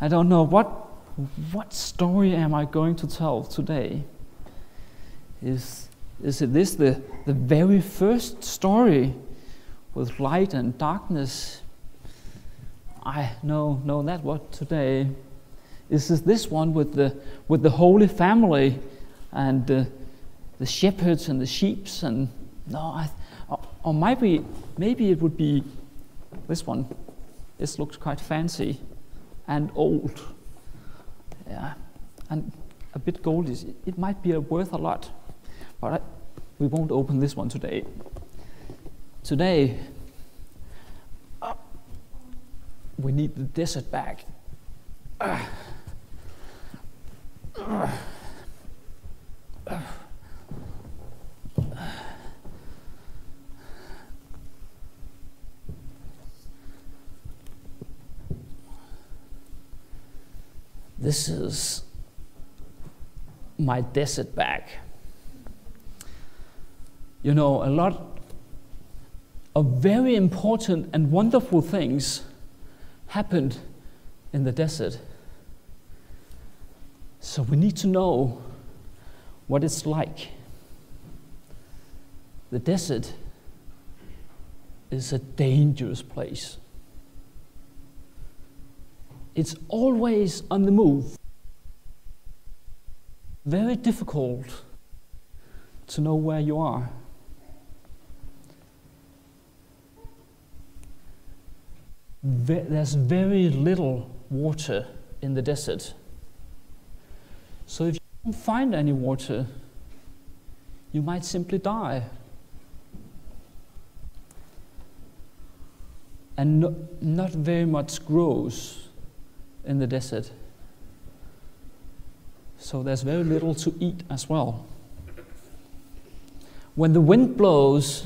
I don't know what what story am I going to tell today? Is is this the, the very first story with light and darkness? I no no that what today. Is this this one with the with the Holy Family and uh, the shepherds and the sheeps and no I or, or maybe maybe it would be this one. This looks quite fancy and old. Yeah, and a bit goldish. It might be worth a lot, but I, we won't open this one today. Today, uh, we need the desert bag. Uh, uh, This is my desert bag. You know, a lot of very important and wonderful things happened in the desert. So we need to know what it's like. The desert is a dangerous place. It's always on the move. Very difficult to know where you are. There's very little water in the desert. So if you don't find any water, you might simply die. And no, not very much grows in the desert. So there's very little to eat as well. When the wind blows,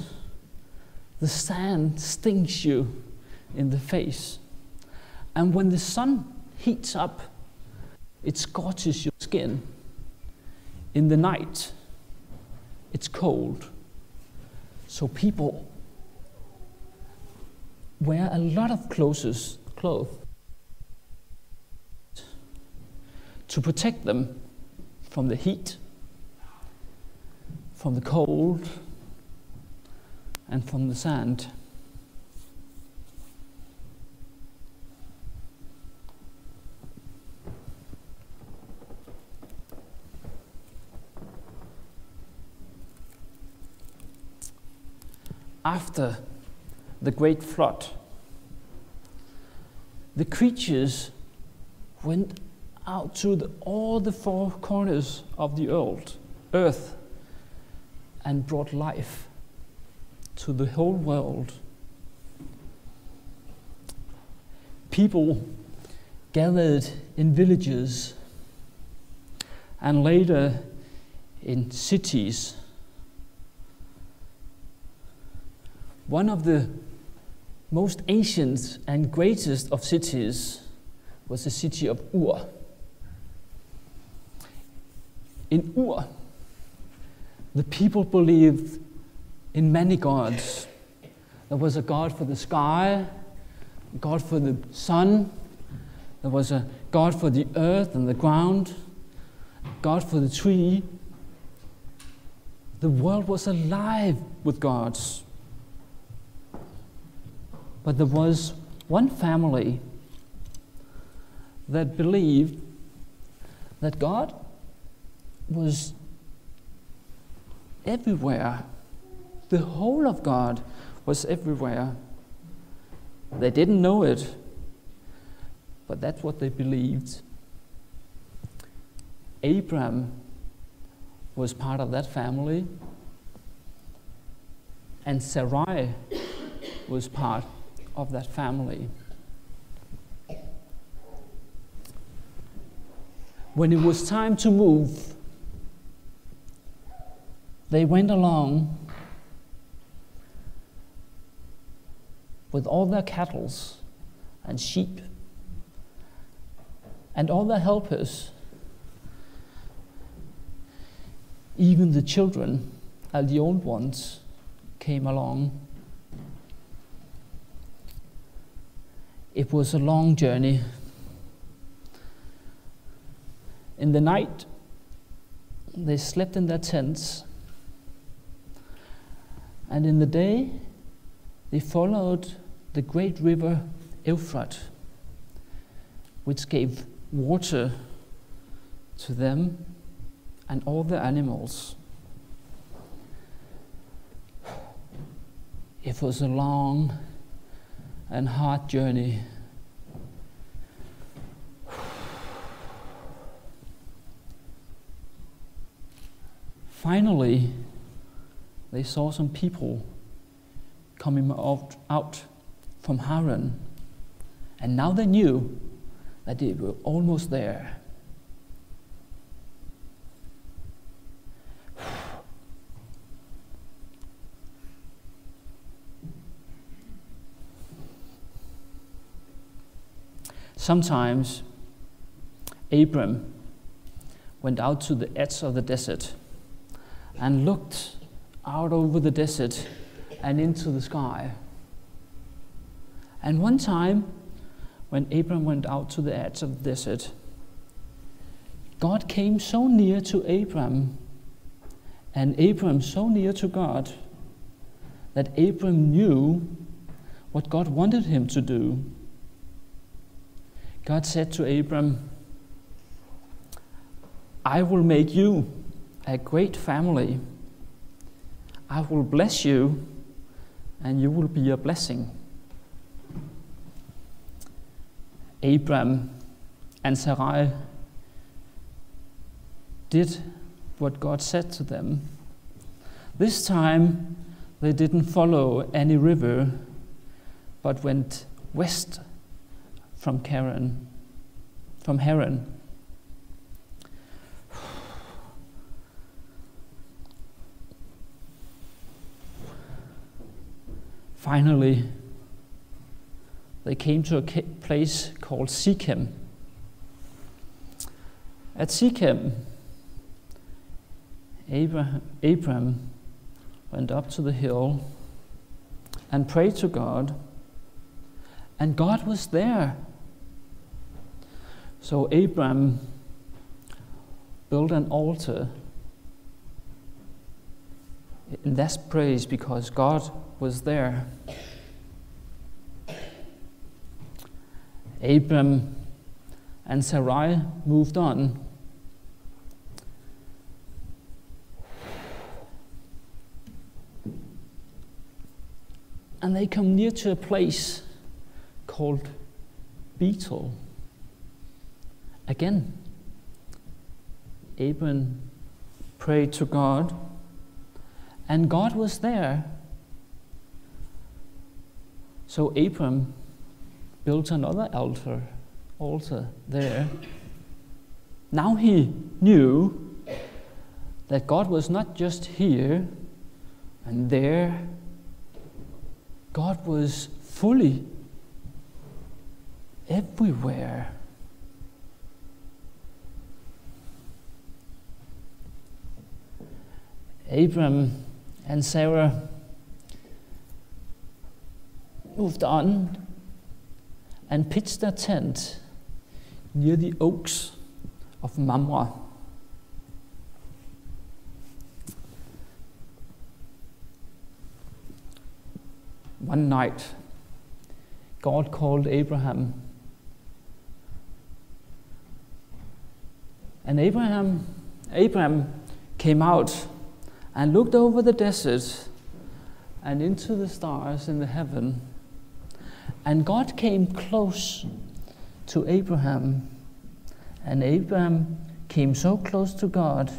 the sand stings you in the face. And when the sun heats up, it scorches your skin. In the night, it's cold. So people wear a lot of clothes, clothes to protect them from the heat, from the cold, and from the sand. After the great flood, the creatures went out to the, all the four corners of the earth, earth and brought life to the whole world. People gathered in villages and later in cities. One of the most ancient and greatest of cities was the city of Ur in Ur, the people believed in many gods. There was a god for the sky, a god for the sun, there was a god for the earth and the ground, God for the tree. The world was alive with gods. But there was one family that believed that God was everywhere. The whole of God was everywhere. They didn't know it, but that's what they believed. Abraham was part of that family, and Sarai was part of that family. When it was time to move, they went along with all their cattle and sheep and all their helpers, even the children and the old ones came along. It was a long journey. In the night, they slept in their tents, and in the day, they followed the great river Euphrates, which gave water to them and all the animals. It was a long and hard journey. Finally, they saw some people coming out, out from Haran, and now they knew that they were almost there. Sometimes Abram went out to the edge of the desert and looked out over the desert and into the sky. And one time, when Abram went out to the edge of the desert, God came so near to Abram, and Abram so near to God, that Abram knew what God wanted him to do. God said to Abram, I will make you a great family. I will bless you, and you will be a blessing. Abram and Sarai did what God said to them. This time, they didn't follow any river, but went west from Karen, from Haran. Finally, they came to a place called Shechem. At Shechem, Abraham, Abram went up to the hill and prayed to God, and God was there. So Abram built an altar. And that's praise because God was there. Abram and Sarai moved on. And they come near to a place called Bethel. Again, Abram prayed to God, and God was there. So Abram built another altar, altar there. Now he knew that God was not just here and there, God was fully everywhere. Abram and Sarah moved on and pitched their tent near the oaks of Mamre. One night, God called Abraham. And Abraham, Abraham came out and looked over the desert and into the stars in the heaven. And God came close to Abraham, and Abraham came so close to God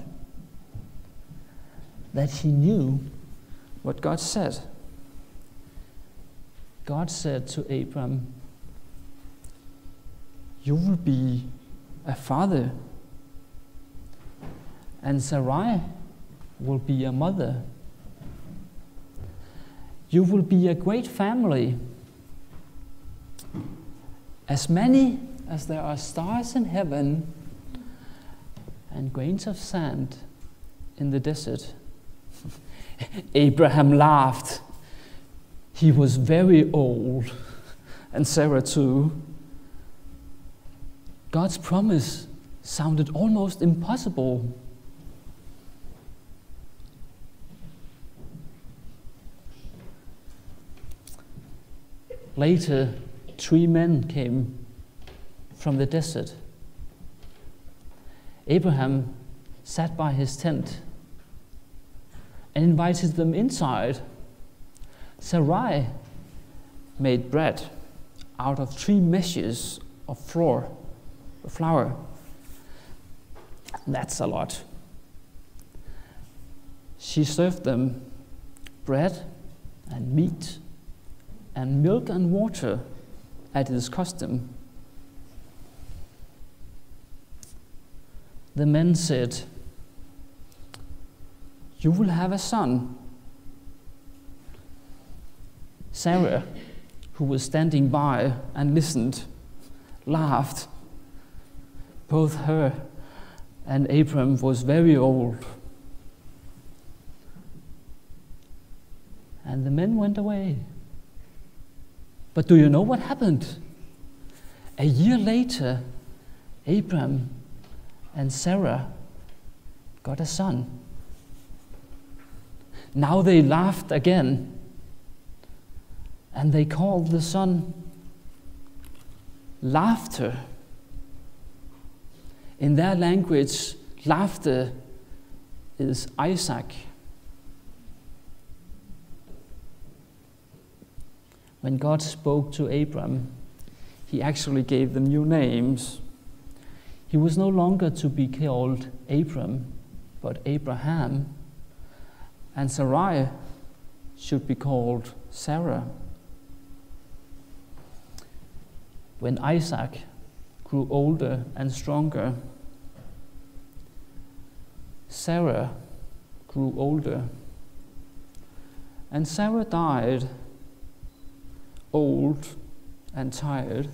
that he knew what God said. God said to Abraham, You will be a father, and Sarai will be a mother. You will be a great family. As many as there are stars in heaven and grains of sand in the desert. Abraham laughed. He was very old, and Sarah too. God's promise sounded almost impossible. Later, three men came from the desert. Abraham sat by his tent and invited them inside. Sarai made bread out of three meshes of flour. flour. That's a lot. She served them bread and meat and milk and water at his custom. The men said, You will have a son. Sarah, who was standing by and listened, laughed. Both her and Abram was very old. And the men went away. But do you know what happened? A year later, Abram and Sarah got a son. Now they laughed again, and they called the son laughter. In their language, laughter is Isaac. When God spoke to Abram, he actually gave them new names. He was no longer to be called Abram, but Abraham, and Sarai should be called Sarah. When Isaac grew older and stronger, Sarah grew older, and Sarah died old and tired,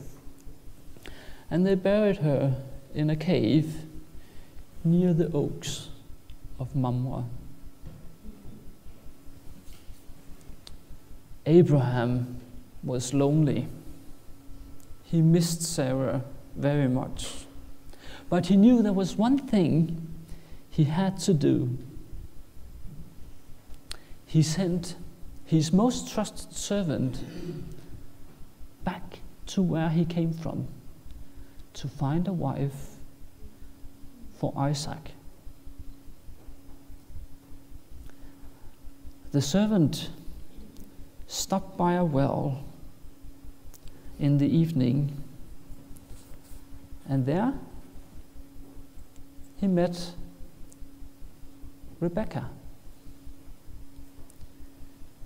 and they buried her in a cave near the oaks of Mamre. Abraham was lonely. He missed Sarah very much. But he knew there was one thing he had to do. He sent his most trusted servant back to where he came from to find a wife for Isaac. The servant stopped by a well in the evening, and there he met Rebecca.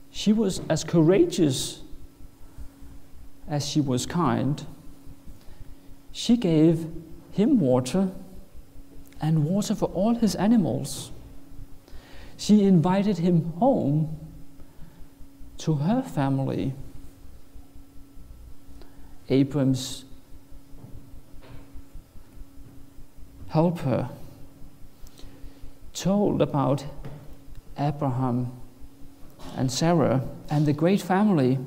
She was as courageous as she was kind, she gave him water and water for all his animals. She invited him home to her family. Abram's helper told about Abraham and Sarah and the great family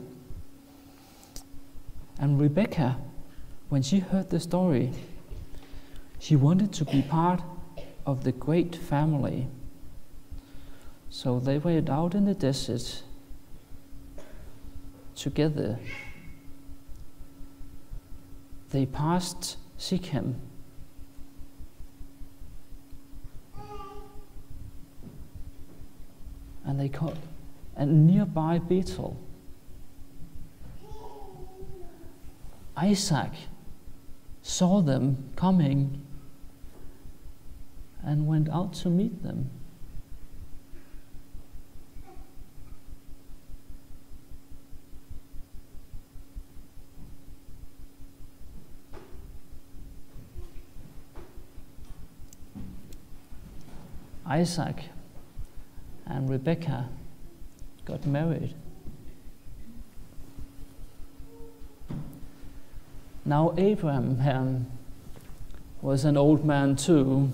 and Rebecca, when she heard the story, she wanted to be part of the great family. So they went out in the desert together. They passed Shechem. And they caught a nearby Bethel. Isaac saw them coming and went out to meet them. Isaac and Rebekah got married. Now, Abraham um, was an old man too,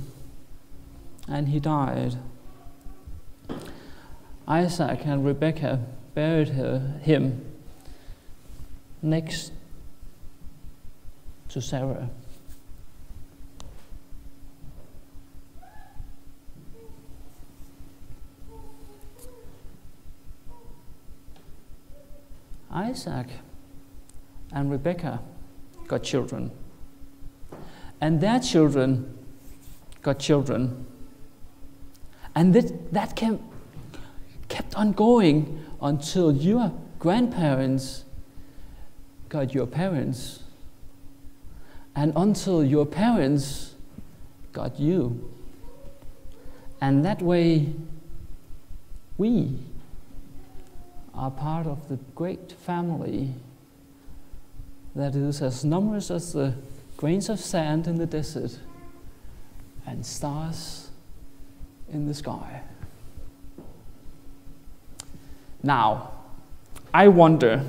and he died. Isaac and Rebekah buried her, him next to Sarah. Isaac and Rebekah got children. And their children got children. And that, that came, kept on going until your grandparents got your parents. And until your parents got you. And that way, we are part of the great family that is as numerous as the grains of sand in the desert and stars in the sky. Now, I wonder,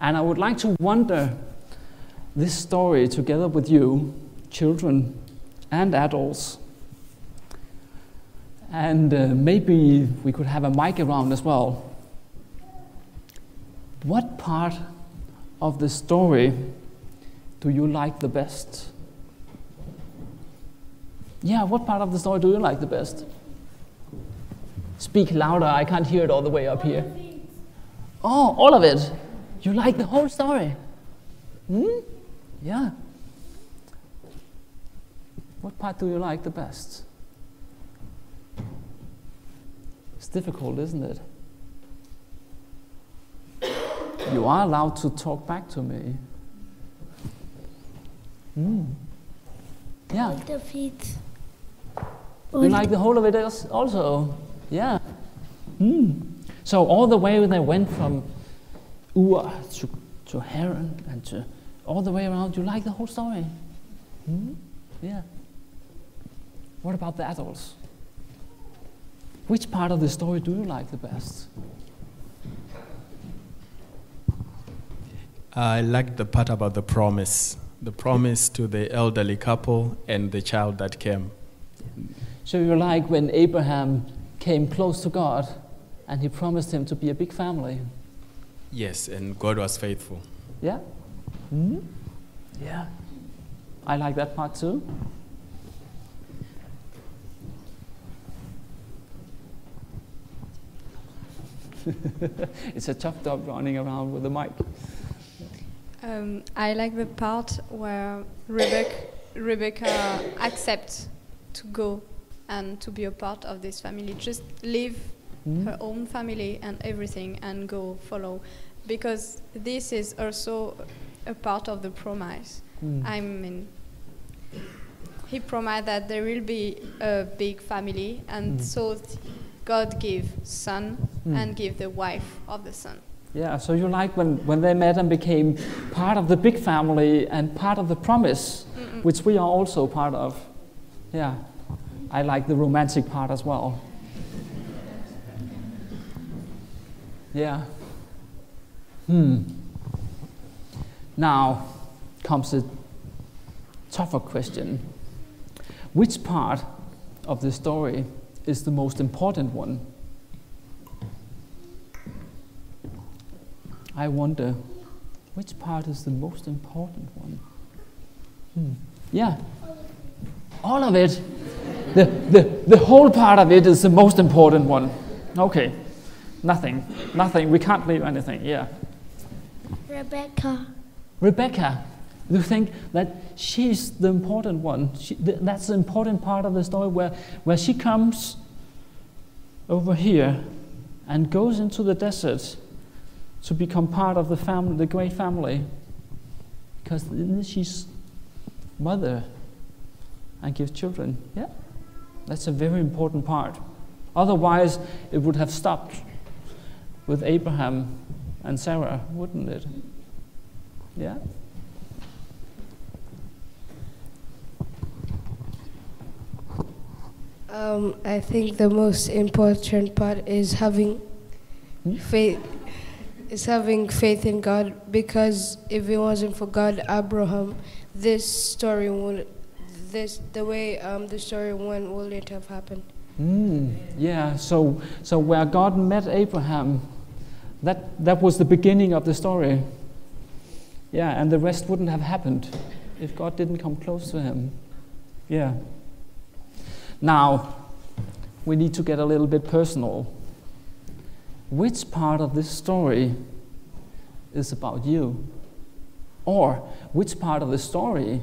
and I would like to wonder this story together with you, children and adults. And uh, maybe we could have a mic around as well. What part of the story do you like the best? Yeah, what part of the story do you like the best? Speak louder, I can't hear it all the way up here. Oh, all of it. You like the whole story? Hmm? Yeah. What part do you like the best? It's difficult, isn't it? You are allowed to talk back to me. Mm. Yeah. Like the feet. You like the whole of it also? Yeah. Mm. So all the way they went from Ur to, to Haran and to all the way around, you like the whole story? Mm? Yeah. What about the adults? Which part of the story do you like the best? I liked the part about the promise, the promise to the elderly couple and the child that came. So you like when Abraham came close to God and he promised him to be a big family? Yes, and God was faithful. Yeah? hmm Yeah. I like that part too. it's a tough job running around with a mic. Um, I like the part where Rebecca, Rebecca accepts to go and to be a part of this family. Just leave Mhm. her own family and everything and go follow. Because this is also a part of the promise. Mm. I mean, he promised that there will be a big family, and Mm. so God give son Mm. and give the wife of the son. Yeah, so you like when, when they met and became part of the big family and part of the promise, Mm-mm. which we are also part of. Yeah, I like the romantic part as well. Yeah. Hmm. Now comes a tougher question. Which part of the story is the most important one? I wonder which part is the most important one? Hmm. Yeah. All of it. The, the, the whole part of it is the most important one. Okay. Nothing. Nothing. We can't leave anything. Yeah. Rebecca. Rebecca, you think that she's the important one? She, th- that's the important part of the story where, where she comes over here and goes into the desert to become part of the family, the great family, because she's mother and gives children. Yeah, that's a very important part. Otherwise, it would have stopped with Abraham and Sarah, wouldn't it? Yeah. Um, I think the most important part is having Hmm? faith. Is having faith in God because if it wasn't for God, Abraham, this story would, this the way um, the story went wouldn't have happened. Mm, yeah, so, so where God met Abraham, that, that was the beginning of the story. Yeah, and the rest wouldn't have happened if God didn't come close to him. Yeah. Now, we need to get a little bit personal. Which part of this story is about you? Or which part of the story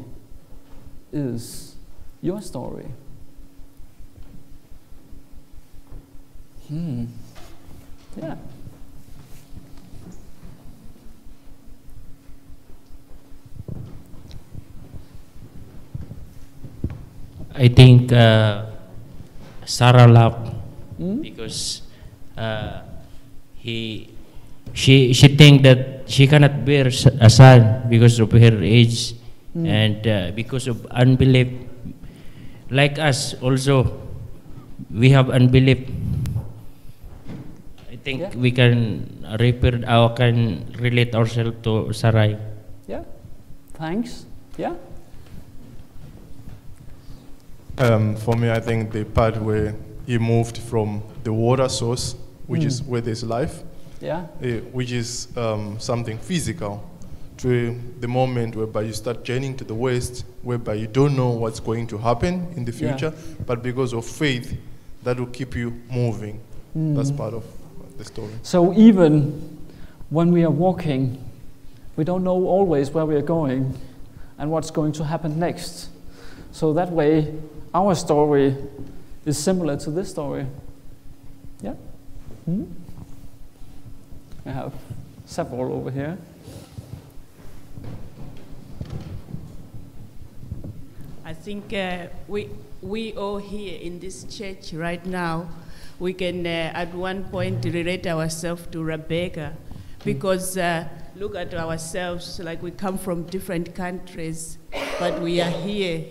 is your story? Hmm. Yeah. I think uh, Sarah laughed Hmm? because uh, he she she think that she cannot bear s- a son because of her age Hmm. and uh, because of unbelief. Like us also, we have unbelief. I think Yeah. we can repair our can relate ourselves to Sarai. Yeah. Thanks. Yeah. Um, for me, I think the part where he moved from the water source, which is Mm. where there's life, Yeah. eh, which is um, something physical, to the moment whereby you start journeying to the west, whereby you don't know what's going to happen in the Yeah. future, but because of faith, that will keep you moving. That's Mm. part of the story. So even when we are walking, we don't know always where we are going and what's going to happen next. So that way, our story is similar to this story. Yeah? Hmm? I have several over here. I think uh, we, we all here in this church right now, we can uh, at one point relate ourselves to Rebecca because uh, look at ourselves like we come from different countries, but we are here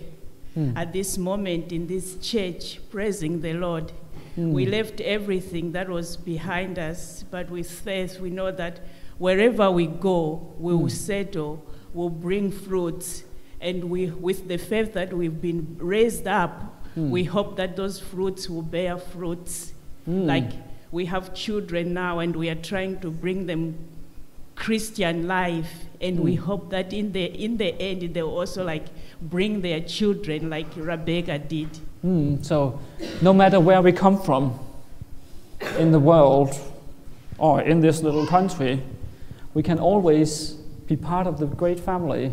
at this moment in this church praising the Lord. We hmm. left everything that was behind us, but with faith we know that wherever we go, we will hmm. settle, we'll bring fruits. And we, with the faith that we've been raised up, hmm. we hope that those fruits will bear fruits. Like we have children now, and we are trying to bring them Christian life, and we hope that in the in the end they'll also like bring their children like Rebecca did. Hmm, so, no matter where we come from in the world or in this little country, we can always be part of the great family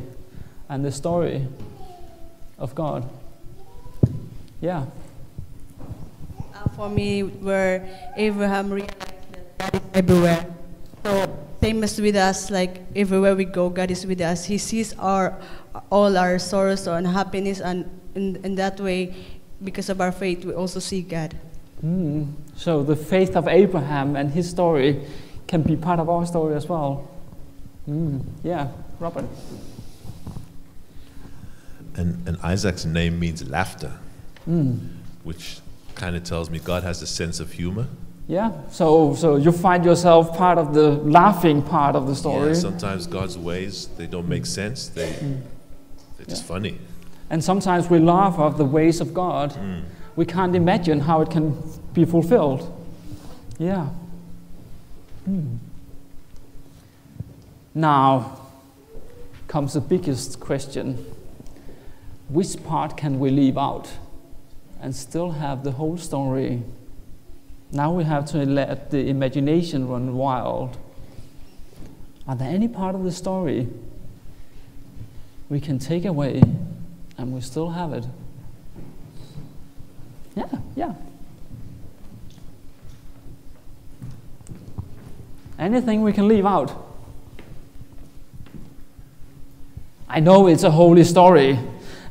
and the story of God. Yeah. Uh, for me, where Abraham realized that God is everywhere. So same as with us, like everywhere we go, God is with us. He sees our all our sorrows and happiness, and in, in that way, because of our faith, we also see God. Hmm. So, the faith of Abraham and his story can be part of our story as well. Hmm. Yeah, Robert. And, and Isaac's name means laughter, Hmm. which kind of tells me God has a sense of humor. Yeah, so, so you find yourself part of the laughing part of the story. Yeah, sometimes God's ways they don't make sense. They they're just funny. And sometimes we laugh at the ways of God. Mm. We can't imagine how it can be fulfilled. Yeah. Hmm. Now comes the biggest question which part can we leave out and still have the whole story? Now we have to let the imagination run wild. Are there any part of the story we can take away and we still have it? Yeah, yeah. Anything we can leave out? I know it's a holy story,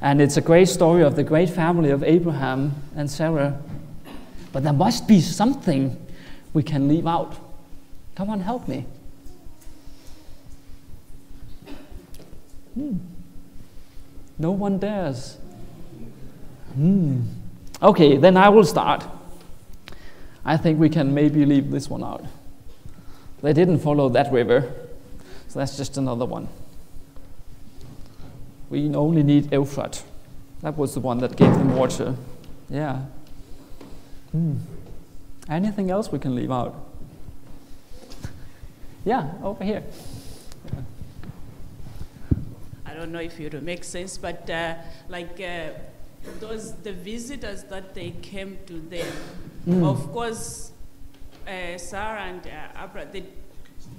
and it's a great story of the great family of Abraham and Sarah. But there must be something we can leave out. Come on, help me. Hmm. No one dares. Hmm. Okay, then I will start. I think we can maybe leave this one out. They didn't follow that river, so that's just another one. We only need Euphrat. That was the one that gave them water. Yeah. Hmm. Anything else we can leave out? Yeah, over here. I don't know if it will make sense, but uh, like uh, those the visitors that they came to them, Mm. of course, uh, Sarah and uh, Abraham, they,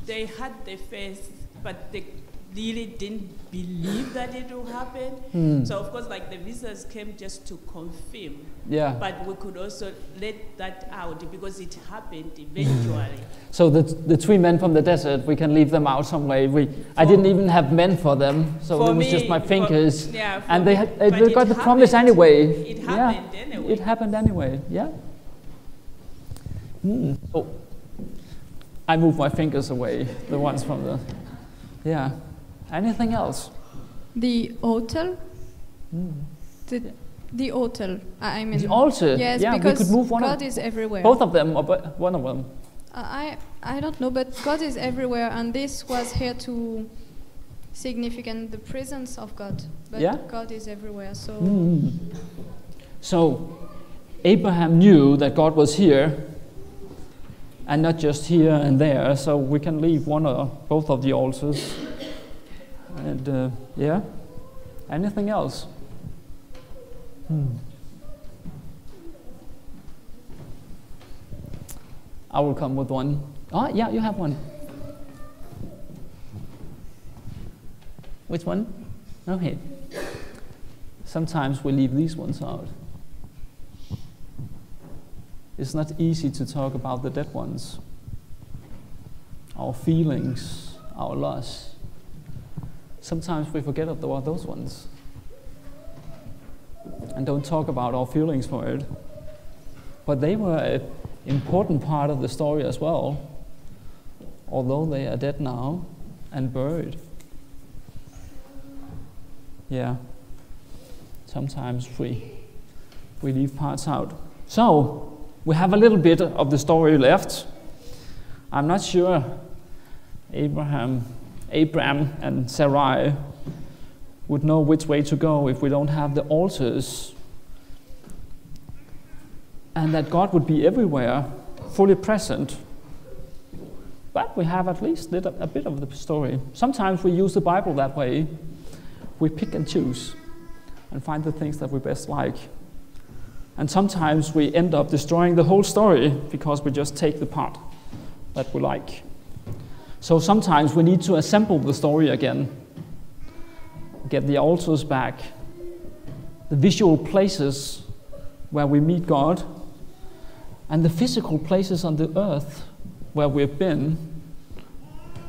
they had the faith but they really didn't believe that it will happen. Hmm. So of course, like the visitors came just to confirm. Yeah. But we could also let that out because it happened eventually. So the, the three men from the desert, we can leave them out some way. We, I didn't even have men for them, so For it was just me, my for- fingers. yeah, for and they, had, they got the promise anyway. It Yeah, happened anyway. It happened anyway, yeah. Hmm. So I move my fingers away, the ones from the. Yeah. Anything else? The hotel. The, the hotel. I mean. The altar, Yes, yeah, we because could move one of- God is everywhere. Both of them, or one of them. Uh, I I don't know, but God is everywhere, and this was here to significant the presence of God. But Yeah? God is everywhere, so. Mm. So Abraham knew that God was here and not just here and there, so we can leave one or both of the altars. And uh, yeah, anything else? Hmm. I will come with one. Oh, yeah, you have one. Which one? Okay. Sometimes we leave these ones out. It's not easy to talk about the dead ones, our feelings, our loss. Sometimes we forget about those ones and don't talk about our feelings for it. But they were an important part of the story as well, although they are dead now and buried. Yeah, sometimes we, we leave parts out. So, we have a little bit of the story left. I'm not sure Abraham, Abraham and Sarai would know which way to go if we don't have the altars. And that God would be everywhere, fully present. But we have at least a bit of the story. Sometimes we use the Bible that way. We pick and choose and find the things that we best like. And sometimes we end up destroying the whole story because we just take the part that we like. So sometimes we need to assemble the story again, get the altars back, the visual places where we meet God, and the physical places on the earth where we've been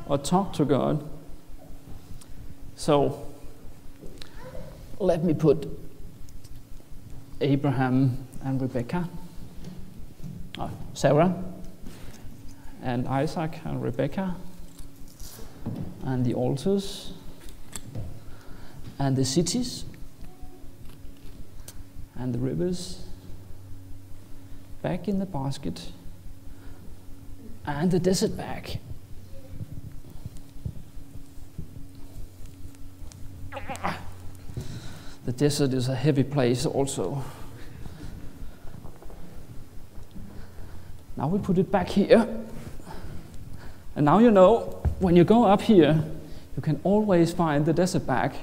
or talked to God. So let me put Abraham and Rebecca, uh, Sarah and Isaac and Rebecca, and the altars, and the cities, and the rivers back in the basket, and the desert bag. The desert is a heavy place also. Now we put it back here. And now you know when you go up here, you can always find the desert bag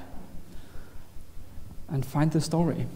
and find the story.